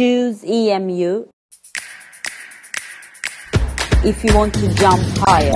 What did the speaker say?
Choose EMU if you want to jump higher.